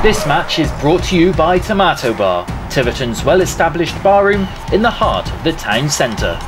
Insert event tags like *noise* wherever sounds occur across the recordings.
This match is brought to you by Tomato Bar, Tiverton's well established barroom in the heart of the town centre.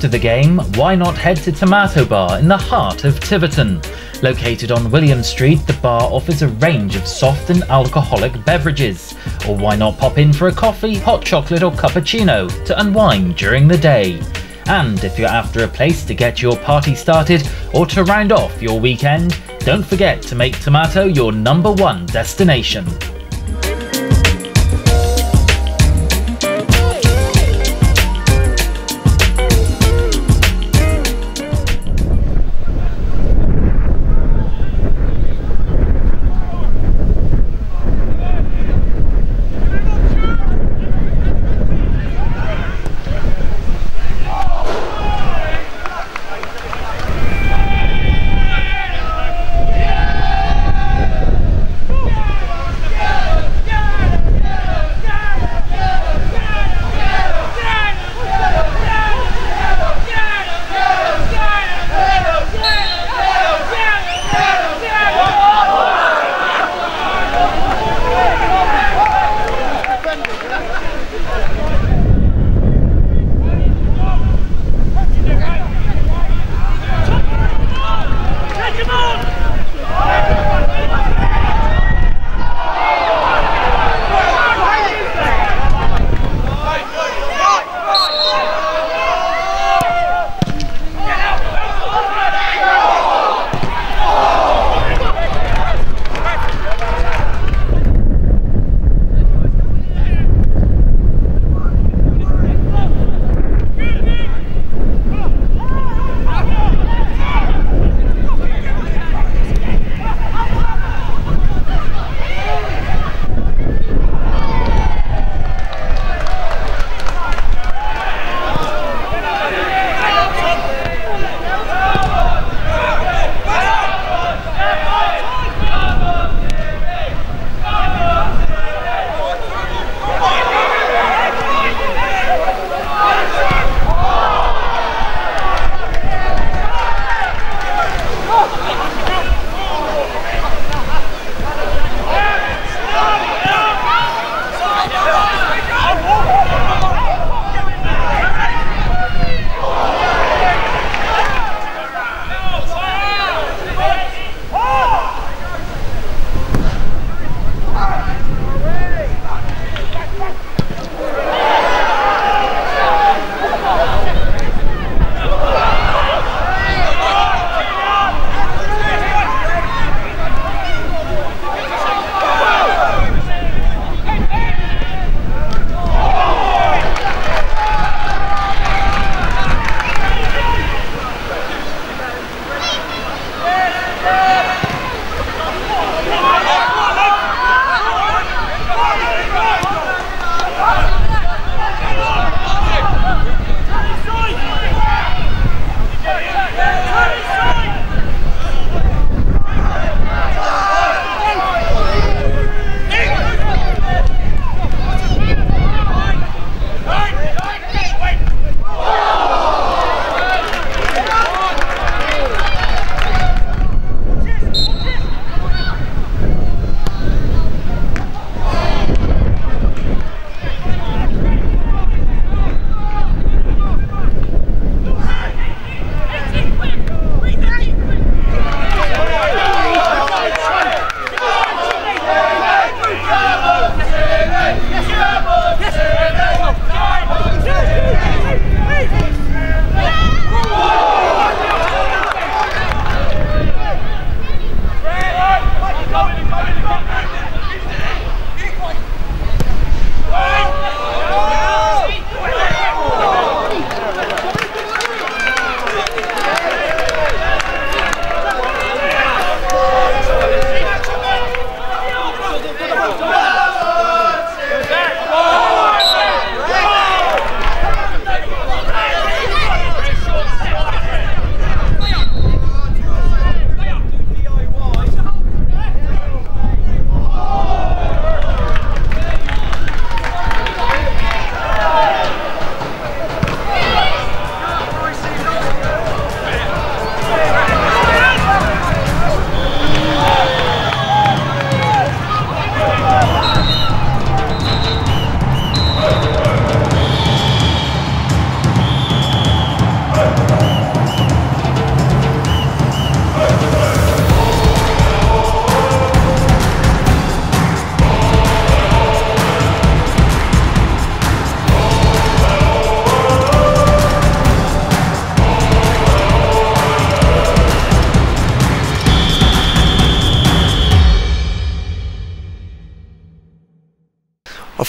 After the game, why not head to Tomato Bar in the heart of Tiverton? Located on William Street, the bar offers a range of soft and alcoholic beverages. Or why not pop in for a coffee, hot chocolate, or cappuccino to unwind during the day? And if you're after a place to get your party started or to round off your weekend, don't forget to make Tomato your number one destination.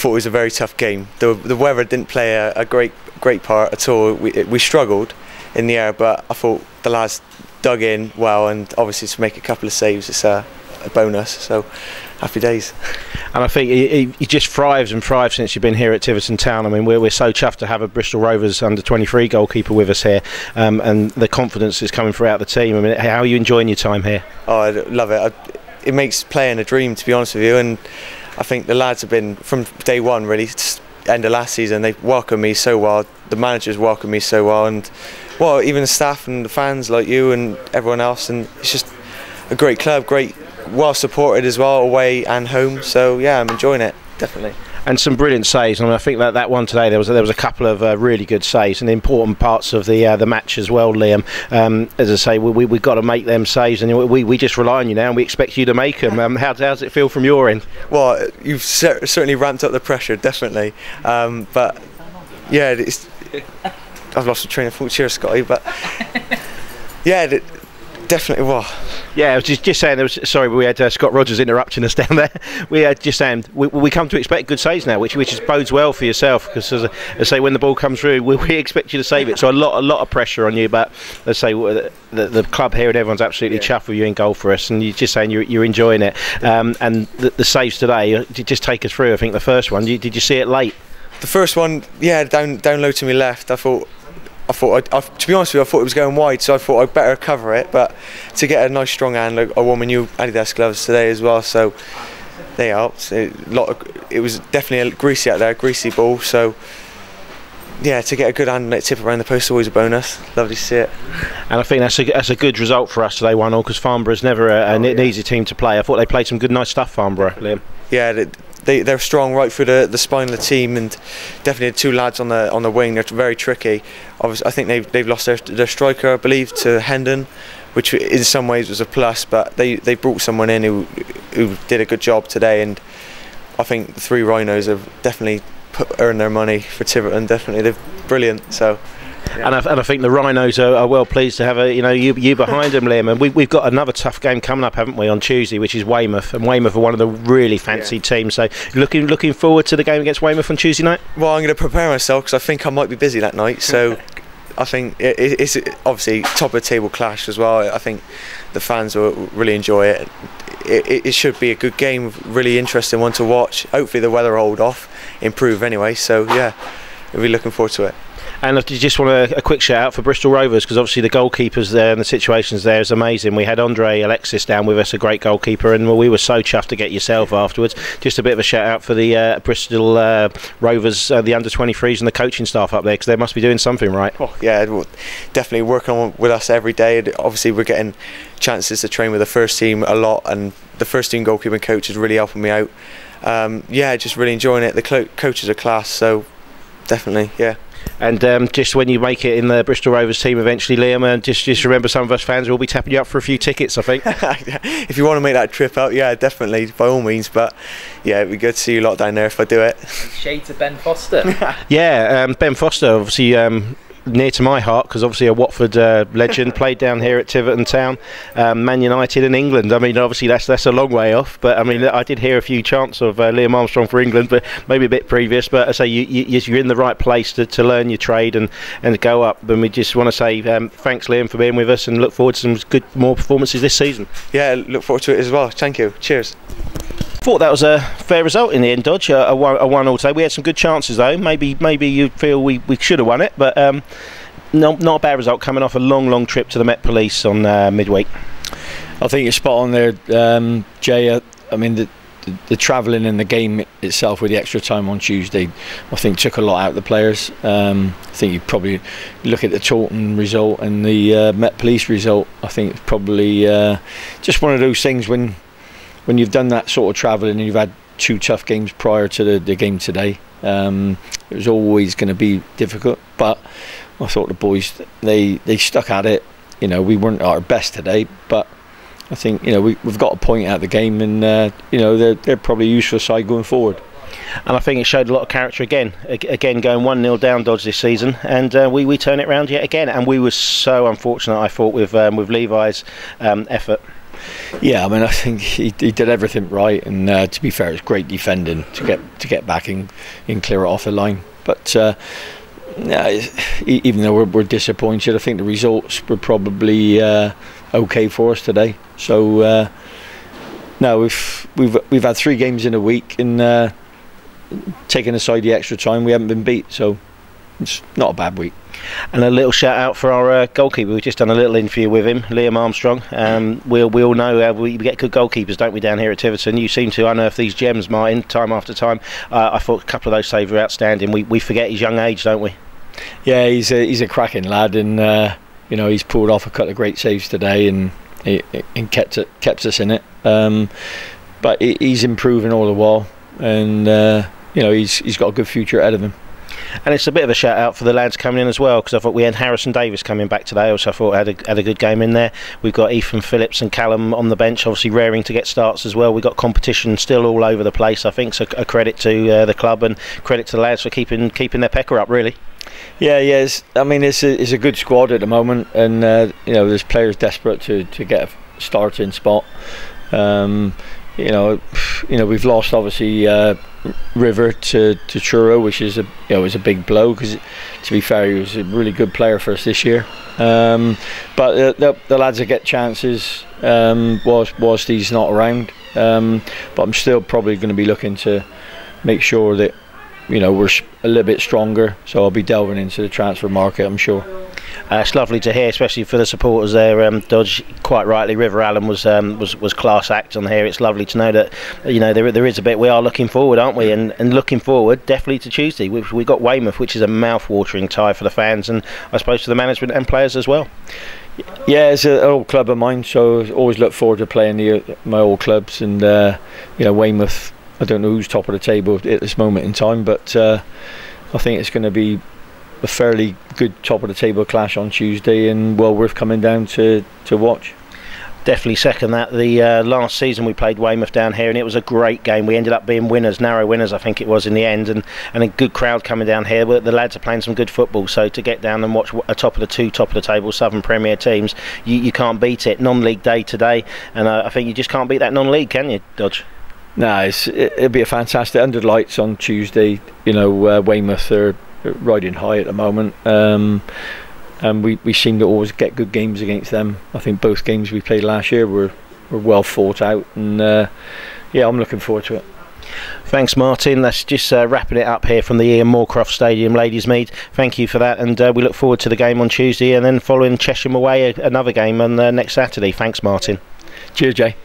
Thought it was a very tough game. The, the weather didn't play a, a great great part at all. We, we struggled in the air, but I thought the lads dug in well, and obviously to make a couple of saves, it's a, a bonus. So happy days. And I think he, he, just thrives and thrives since you've been here at Tiverton Town. I mean, we're, we're so chuffed to have a Bristol Rovers under 23 goalkeeper with us here, um, and the confidence is coming throughout the team. I mean, how are you enjoying your time here? Oh, I love it. I, it makes playing a dream, to be honest with you. And I think the lads have been from day one, really, end of last season. They welcomed me so well. The managers welcomed me so well, and well, even the staff and the fans like you and everyone else. And it's just a great club, great well supported as well, away and home. So yeah, I'm enjoying it definitely. And some brilliant saves. I mean, I think that that one today there was there was a couple of uh, really good saves and important parts of the uh, the match as well, Liam. Um, as I say, we we we've got to make them saves, and we we just rely on you now, and we expect you to make them. Um, how, does it feel from your end? Well, you've certainly ramped up the pressure, definitely. Um, but yeah. I've lost the train of thought. Cheers, Scotty. But *laughs* yeah, definitely. Well, yeah, I was just, just saying. There was, sorry, we had uh, Scott Rogers interrupting us *laughs* down there. We had just saying we, we come to expect good saves now, which which bodes well for yourself because as, I say, when the ball comes through, we, *laughs* we, expect you to save it. So a lot a lot of pressure on you. But let's say the, the club here and everyone's absolutely yeah. chuffed with you in goal for us, and you're just saying you're, you're enjoying it. Um, and the, the, saves today, uh, just take us through. I think the first one. Did, did you see it late? The first one, yeah, down down low to me left. I thought I thought, I, I, to be honest with you, I thought it was going wide, so I thought I'd better cover it. But to get a nice strong hand, like, I wore my new Adidas gloves today as well, so they helped. It, lot of, it was definitely a greasy out there, greasy ball. So yeah, to get a good hand tip around the post is always a bonus. Lovely to see it. And I think that's a, that's a good result for us today, one all, because Farnborough's never a, an, oh, yeah. easy team to play. I thought they played some good, nice stuff, Farnborough, Liam. Yeah, they they're strong right through the, the spine of the team, and definitely the two lads on the on the wing. They're very tricky. Obviously, I think they've they've lost their their striker, I believe, to Hendon, which in some ways was a plus. But they they brought someone in who who did a good job today, and I think the three Rhinos have definitely put, earned their money for Tiverton. Definitely, they're brilliant. So. Yeah. And, I, and I think the Rhinos are, are, well pleased to have a you know you, you behind them, Liam. And we, we've got another tough game coming up, haven't we, on Tuesday, which is Weymouth. And Weymouth are one of the really fancy yeah. teams. So looking looking forward to the game against Weymouth on Tuesday night. Well, I'm going to prepare myself because I think I might be busy that night. So *laughs* I think it, it's obviously top of the table clash as well. I think the fans will really enjoy it. It, it should be a good game, really interesting one to watch. Hopefully the weather hold off, improve anyway. So yeah, we'll be looking forward to it. And I just want a, a quick shout out for Bristol Rovers because obviously the goalkeepers there and the situations there is amazing. We had Andre Alexis down with us, a great goalkeeper, and we were so chuffed to get yourself afterwards. Just a bit of a shout out for the uh, Bristol uh, Rovers, uh, the under 23s, and the coaching staff up there because they must be doing something right. Oh, yeah, definitely working with us every day. Obviously, we're getting chances to train with the first team a lot, and the first team goalkeeping coach is really helping me out. Um, yeah, just really enjoying it. The coaches are class, so definitely, yeah. And um, just when you make it in the Bristol Rovers team eventually, Liam, and just just remember some of us fans will be tapping you up for a few tickets. I think. *laughs* if you want to make that trip out, yeah, definitely by all means. But yeah, it'd be good to see you lot down there if I do it. Shade to Ben Foster. *laughs* yeah, um, Ben Foster, obviously. Um, near to my heart because obviously a Watford uh, legend *laughs* played down here at Tiverton Town, um, Man United in England. I mean, obviously that's that's a long way off, but I mean I did hear a few chants of uh, Liam Armstrong for England, but maybe a bit previous. But I say you, you are in the right place to, to learn your trade and and go up. And we just want to say um, thanks, Liam, for being with us, and look forward to some good more performances this season. Yeah, look forward to it as well. Thank you. Cheers. Thought that was a fair result in the end, Dodge. A, a, one, a one all today. We had some good chances though. Maybe maybe you feel we, we should have won it, but um, no, not a bad result coming off a long, long trip to the Met Police on uh, midweek. I think you're spot on there, um, Jay. Uh, I mean, the, the, the travelling and the game itself with the extra time on Tuesday, I think took a lot out of the players. Um, I think you probably look at the Taunton result and the uh, Met Police result. I think it's probably uh, just one of those things when when you've done that sort of travelling and you've had two tough games prior to the, the game today. Um, it was always going to be difficult, but I thought the boys they they stuck at it. You know, we weren't our best today, but I think you know we, have got a point out of the game, and uh, you know they're they're probably useful side going forward. And I think it showed a lot of character again. Again, going one 0 down Dodge this season, and uh, we we turn it around yet again. And we were so unfortunate, I thought, with um, with Levi's um, effort. Yeah, I mean, I think he, he did everything right, and uh, to be fair, it's great defending to get to get back and, and clear it off the line. But uh, yeah, even though we're, we're, disappointed, I think the results were probably uh, okay for us today. So uh, no, we've we've we've had three games in a week, and uh, taking aside the extra time, we haven't been beat. So it's not a bad week. And a little shout out for our uh, goalkeeper. We've just done a little interview with him, Liam Armstrong. Um, we, we all know uh, we get good goalkeepers, don't we, down here at Tiverton? You seem to unearth these gems, Martin, time after time. Uh, I thought a couple of those saves were outstanding. We, we forget his young age, don't we? Yeah, he's a, he's a cracking lad, and uh, you know he's pulled off a couple of great saves today, and and kept it, kept us in it. Um, but he's improving all the while, and uh, you know he's he's got a good future ahead of him. And it's a bit of a shout out for the lads coming in as well because I thought we had Harrison Davis coming back today. Also, I thought had a, had a good game in there. We've got Ethan Phillips and Callum on the bench, obviously raring to get starts as well. We've got competition still all over the place. I think so. A credit to uh, the club and credit to the lads for keeping keeping their pecker up. Really. Yeah, yes. I mean, it's a, it's a good squad at the moment, and uh, you know, there's players desperate to, to get a starting spot. Um, you know, you know, we've lost obviously uh, River to to Truro, which is a you know was a big blow because to be fair, he was a really good player for us this year. Um, but the, the, the, lads that get chances um, whilst whilst he's not around. Um, but I'm still probably going to be looking to make sure that you know we're a little bit stronger. So I'll be delving into the transfer market. I'm sure. Uh, it's lovely to hear, especially for the supporters there. Um, Dodge, quite rightly, River Allen was um, was was class act on here. It's lovely to know that you know there there is a bit. We are looking forward, aren't we? And and looking forward definitely to Tuesday. We've we got Weymouth, which is a mouth-watering tie for the fans, and I suppose for the management and players as well. Yeah, it's an old club of mine, so I always look forward to playing the, my old clubs. And uh, you know, Weymouth. I don't know who's top of the table at this moment in time, but uh, I think it's going to be a fairly good top of the table clash on Tuesday and well worth coming down to, to watch. Definitely second that. The uh, last season we played Weymouth down here and it was a great game. We ended up being winners, narrow winners I think it was in the end and, and a good crowd coming down here. The lads are playing some good football so to get down and watch a top of the two top of the table Southern Premier teams you, you can't beat it. Non-league day today and uh, I think you just can't beat that non-league can you Dodge? No, it, will be a fantastic under lights on Tuesday. You know, uh, Weymouth are riding high at the moment. Um, and we, we seem to always get good games against them. I think both games we played last year were, were well fought out, and uh, yeah, I'm looking forward to it. Thanks, Martin. That's just uh, wrapping it up here from the Ian Moorcroft Stadium Ladysmead. Thank you for that, and uh, we look forward to the game on Tuesday, and then following Chesham away, another game on uh, next Saturday. Thanks, Martin. Cheers, Jay.